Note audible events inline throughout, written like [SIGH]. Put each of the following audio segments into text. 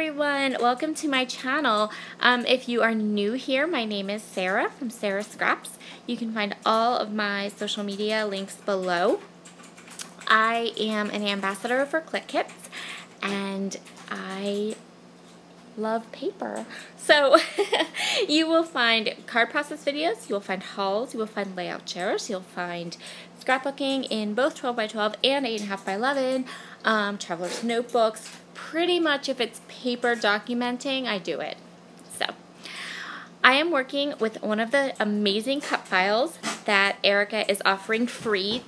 everyone, welcome to my channel. Um, if you are new here, my name is Sara from Sara Scraps. You can find all of my social media links below. I am an ambassador for Clique Kits and I love paper. So [LAUGHS] you will find card process videos, you will find hauls, you will find layout chairs, you'll find scrapbooking in both 12 by 12 and 8.5 by 11, um, traveler's notebooks, pretty much if it's paper documenting, I do it. So I am working with one of the amazing cut files that Erica is offering free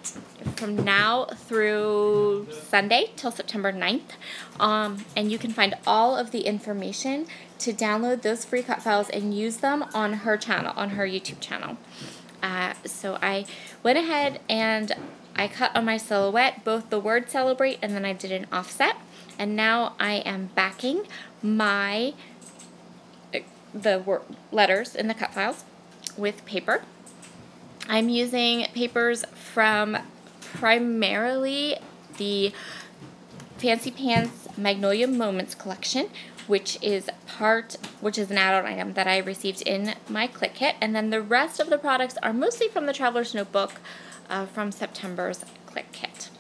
from now through Sunday till September 9th. Um, and you can find all of the information to download those free cut files and use them on her channel, on her YouTube channel. Uh, so I went ahead and I cut on my silhouette both the word celebrate and then I did an offset. And now I am backing my uh, the word, letters in the cut files with paper. I'm using papers from primarily the Fancy Pants Magnolia Moments collection, which is part, which is an add-on item that I received in my Clique Kit, and then the rest of the products are mostly from the Traveler's Notebook uh, from September's Clique Kit.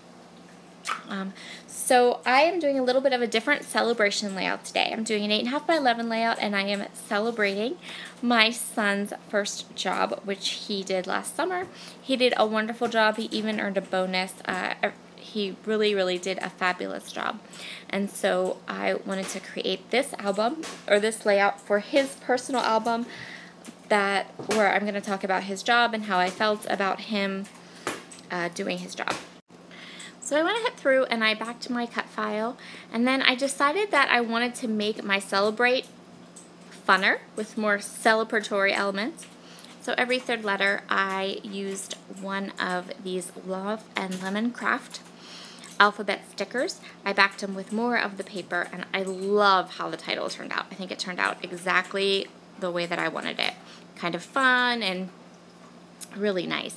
Um, so I am doing a little bit of a different celebration layout today. I'm doing an 8.5 by 11 layout and I am celebrating my son's first job, which he did last summer. He did a wonderful job. He even earned a bonus. Uh, he really, really did a fabulous job. And so I wanted to create this album, or this layout for his personal album that where I'm going to talk about his job and how I felt about him uh, doing his job. So I went ahead through and I backed my cut file and then I decided that I wanted to make my Celebrate funner with more celebratory elements. So every third letter I used one of these Love and Lemon Craft alphabet stickers. I backed them with more of the paper and I love how the title turned out. I think it turned out exactly the way that I wanted it. Kind of fun and really nice.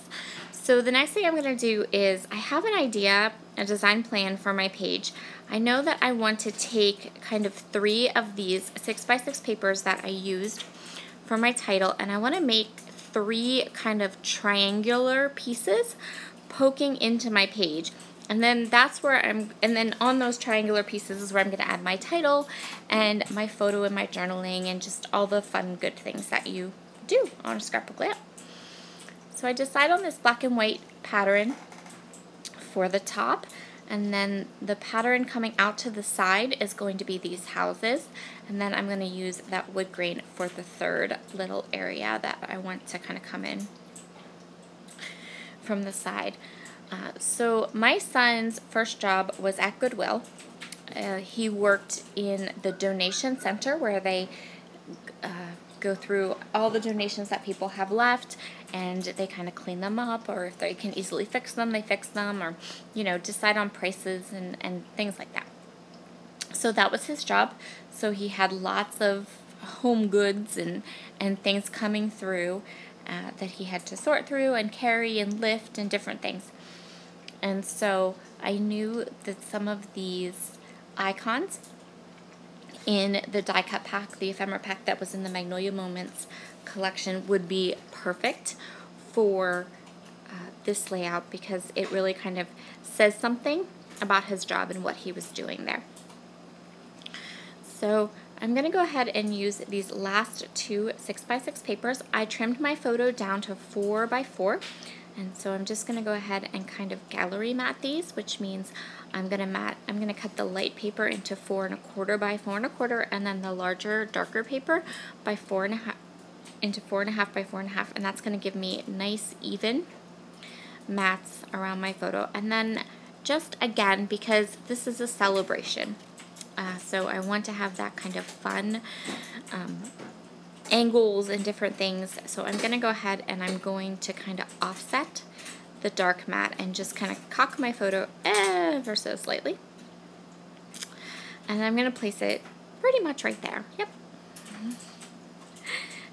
So the next thing I'm going to do is I have an idea, a design plan for my page. I know that I want to take kind of three of these 6x6 papers that I used for my title and I want to make three kind of triangular pieces poking into my page. And then that's where I'm, and then on those triangular pieces is where I'm going to add my title and my photo and my journaling and just all the fun, good things that you do on a scrapbook layout. So I decide on this black and white pattern for the top and then the pattern coming out to the side is going to be these houses and then I'm going to use that wood grain for the third little area that I want to kind of come in from the side. Uh, so my son's first job was at Goodwill. Uh, he worked in the donation center where they uh, go through all the donations that people have left and they kind of clean them up or if they can easily fix them, they fix them or, you know, decide on prices and, and things like that. So that was his job. So he had lots of home goods and, and things coming through uh, that he had to sort through and carry and lift and different things. And so I knew that some of these icons in the die cut pack, the ephemera pack that was in the Magnolia Moments collection would be perfect for uh, this layout because it really kind of says something about his job and what he was doing there. So I'm going to go ahead and use these last two 6x6 papers. I trimmed my photo down to 4x4 and so I'm just going to go ahead and kind of gallery mat these, which means I'm going to mat, I'm going to cut the light paper into four and a quarter by four and a quarter, and then the larger, darker paper by four and a half, into four and a half by four and a half, and that's going to give me nice, even mats around my photo. And then just again, because this is a celebration, uh, so I want to have that kind of fun um, angles and different things. So I'm going to go ahead and I'm going to kind of offset the dark mat and just kind of cock my photo ever so slightly. And I'm going to place it pretty much right there. Yep.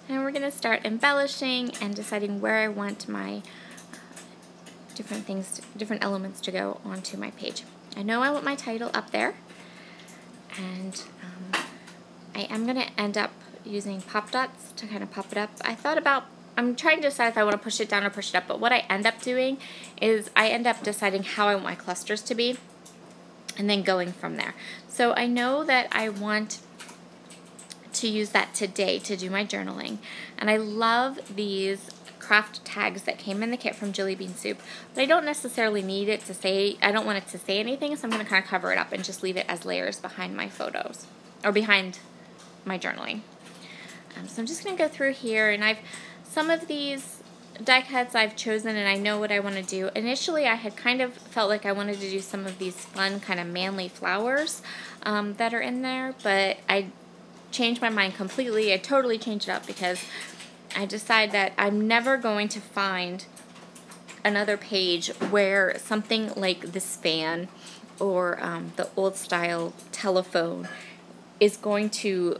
And we're going to start embellishing and deciding where I want my different things, different elements to go onto my page. I know I want my title up there. And um, I am going to end up using pop dots to kind of pop it up. I thought about, I'm trying to decide if I want to push it down or push it up, but what I end up doing is I end up deciding how I want my clusters to be and then going from there. So I know that I want to use that today to do my journaling. And I love these craft tags that came in the kit from Jillibean Soup, but I don't necessarily need it to say, I don't want it to say anything, so I'm going to kind of cover it up and just leave it as layers behind my photos, or behind my journaling. Um, so I'm just going to go through here, and I've, some of these die cuts I've chosen and I know what I want to do. Initially I had kind of felt like I wanted to do some of these fun kind of manly flowers um, that are in there, but I changed my mind completely. I totally changed it up because I decided that I'm never going to find another page where something like this fan or um, the old style telephone is going to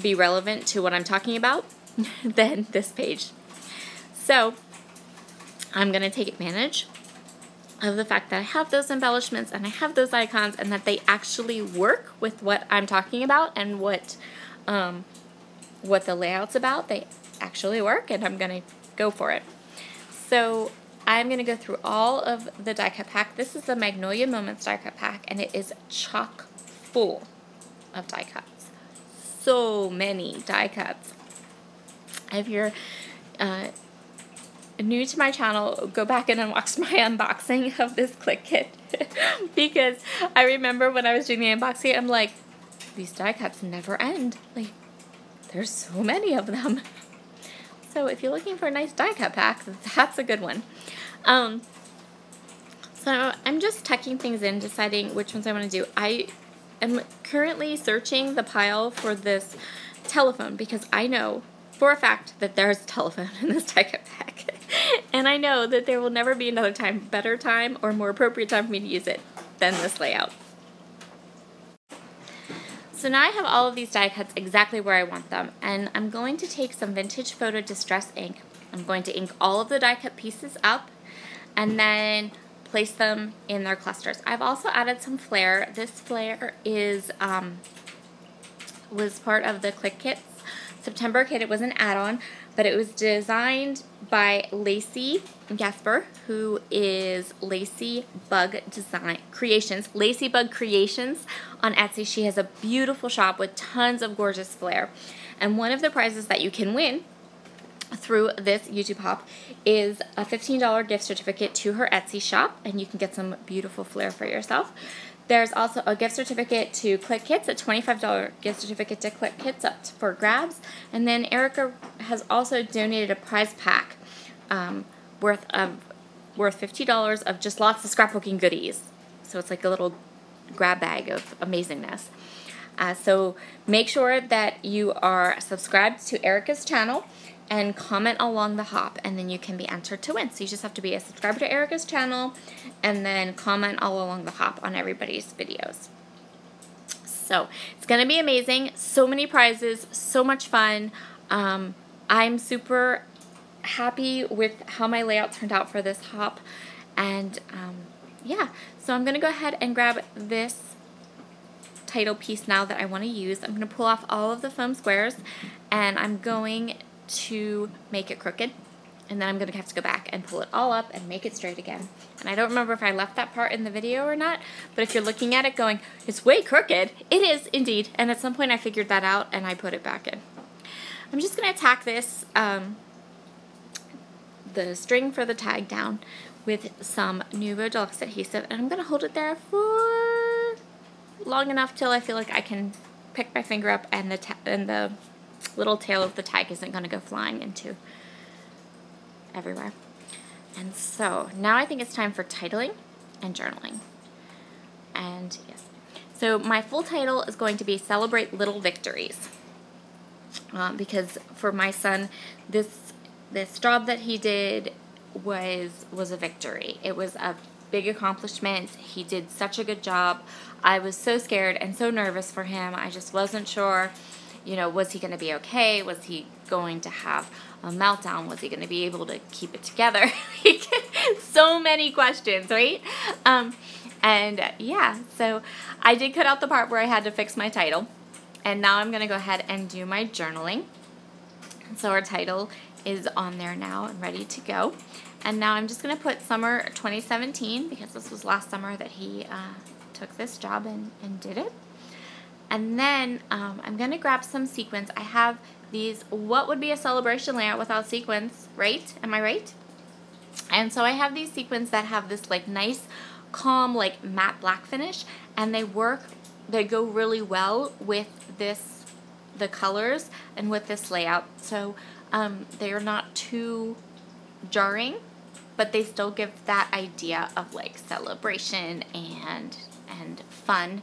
be relevant to what I'm talking about [LAUGHS] than this page. So I'm going to take advantage of the fact that I have those embellishments and I have those icons and that they actually work with what I'm talking about and what um, what the layout's about. They actually work and I'm going to go for it. So I'm going to go through all of the die cut pack. This is the Magnolia Moments die cut pack and it is chock full of die cuts. So many die cuts. If you're uh, new to my channel, go back in and watch [LAUGHS] my unboxing of this Clique Kit. [LAUGHS] because I remember when I was doing the unboxing, I'm like, these die cuts never end. Like, there's so many of them. [LAUGHS] So if you're looking for a nice die cut pack, that's a good one. Um, so I'm just tucking things in, deciding which ones I want to do. I am currently searching the pile for this telephone because I know for a fact that there's a telephone [LAUGHS] in this die cut pack. [LAUGHS] and I know that there will never be another time, better time, or more appropriate time for me to use it than this layout. So now I have all of these die cuts exactly where I want them, and I'm going to take some Vintage Photo Distress ink. I'm going to ink all of the die cut pieces up, and then place them in their clusters. I've also added some flair. This flair is um, was part of the Clique Kits September kit. It was an add-on, but it was designed by Lacey Gasper, who is Lacey Bug Design Creations, Lacey Bug Creations on Etsy. She has a beautiful shop with tons of gorgeous flair. And one of the prizes that you can win through this YouTube hop is a $15 gift certificate to her Etsy shop, and you can get some beautiful flair for yourself. There's also a gift certificate to Clique Kits, a $25 gift certificate to Clique Kits up for grabs. And then Erica has also donated a prize pack um, worth of worth $50 of just lots of scrapbooking goodies. So it's like a little grab bag of amazingness. Uh, so make sure that you are subscribed to Erica's channel and comment along the hop and then you can be entered to win. So you just have to be a subscriber to Erica's channel and then comment all along the hop on everybody's videos. So it's going to be amazing. So many prizes, so much fun. Um, I'm super happy with how my layout turned out for this hop. And um, yeah, so I'm going to go ahead and grab this title piece now that I want to use. I'm going to pull off all of the foam squares and I'm going to make it crooked and then I'm going to have to go back and pull it all up and make it straight again. And I don't remember if I left that part in the video or not, but if you're looking at it going, it's way crooked, it is indeed. And at some point I figured that out and I put it back in. I'm just going to tack this, um, the string for the tag down with some Nuvo Deluxe adhesive and I'm going to hold it there for long enough till I feel like I can pick my finger up and the, and the little tail of the tag isn't going to go flying into everywhere. And so now I think it's time for titling and journaling. And yes, so my full title is going to be Celebrate Little Victories. Um, because for my son, this this job that he did was was a victory. It was a big accomplishment. He did such a good job. I was so scared and so nervous for him. I just wasn't sure you know, was he going to be okay? Was he going to have a meltdown? Was he going to be able to keep it together? [LAUGHS] so many questions, right? Um, and yeah, so I did cut out the part where I had to fix my title. And now I'm going to go ahead and do my journaling. So our title is on there now and ready to go. And now I'm just going to put summer 2017 because this was last summer that he uh, took this job and, and did it. And then um, I'm going to grab some sequins. I have these, what would be a celebration layout without sequins, right? Am I right? And so I have these sequins that have this like nice, calm, like matte black finish. And they work, they go really well with this, the colors and with this layout. So um, they are not too jarring, but they still give that idea of like celebration and, and fun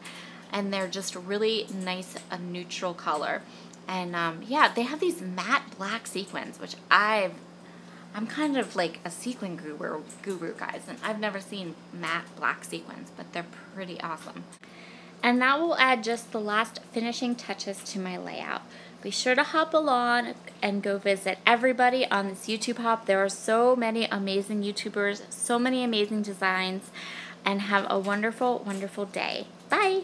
and they're just really nice, a neutral color. And um, yeah, they have these matte black sequins, which I've, I'm kind of like a sequin guru, guru guys, and I've never seen matte black sequins, but they're pretty awesome. And now we'll add just the last finishing touches to my layout. Be sure to hop along and go visit everybody on this YouTube hop. There are so many amazing YouTubers, so many amazing designs, and have a wonderful, wonderful day. Bye!